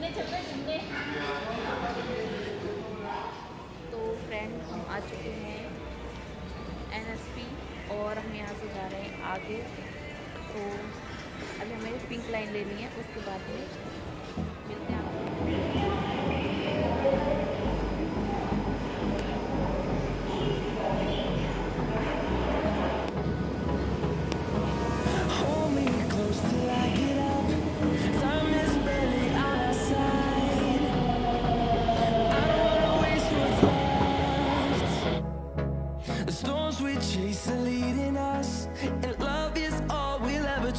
घूमने चल रहे घूमने। तो फ्रेंड हम आ चुके हैं एनएसपी और हम यहाँ से जा रहे हैं आगे। तो अभी हमें पिंक लाइन लेनी है, उसके बाद में मिलते हैं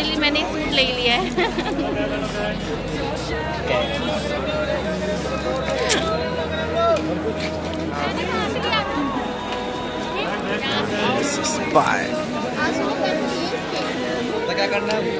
तो लिए मैंने सूट ले लिया है. तो क्या करना है?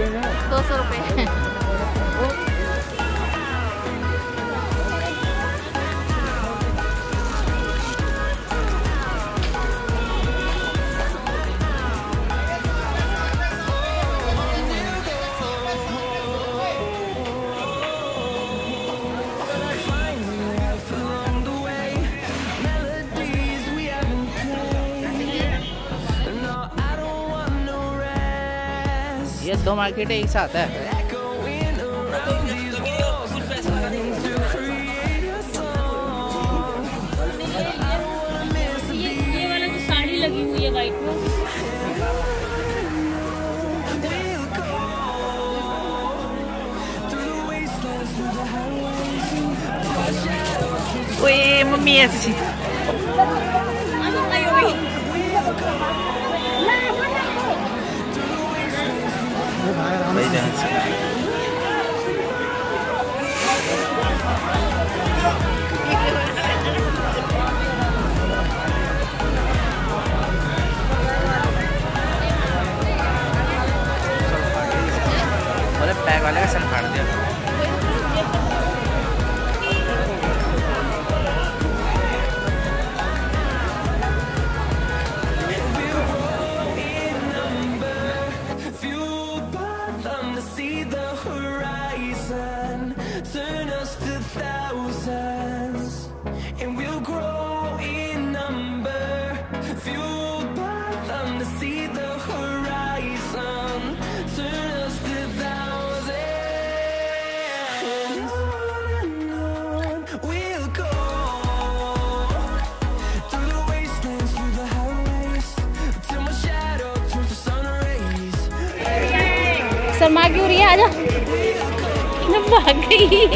दो सौ रुपये दो मार्केट एक साथ है। ये वाला भाई बैग वाले का सन फाड़ दिया। turn us to thousands and we'll grow in number fueled by them to see the horizon. Turn us to thousands. On and on we'll go through the wastelands through the highways till my shadow turns to sun rays. Sir Maguri, भाग गई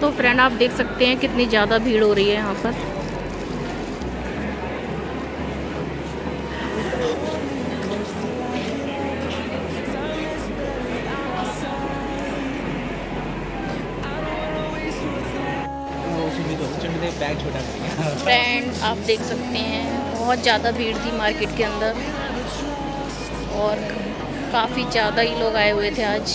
तो friend आप देख सकते हैं कितनी ज़्यादा भीड़ हो रही है यहाँ पर। आप देख सकते हैं, बहुत ज़्यादा भीड़ थी मार्केट के अंदर और काफ़ी ज़्यादा ही लोग आए हुए थे आज।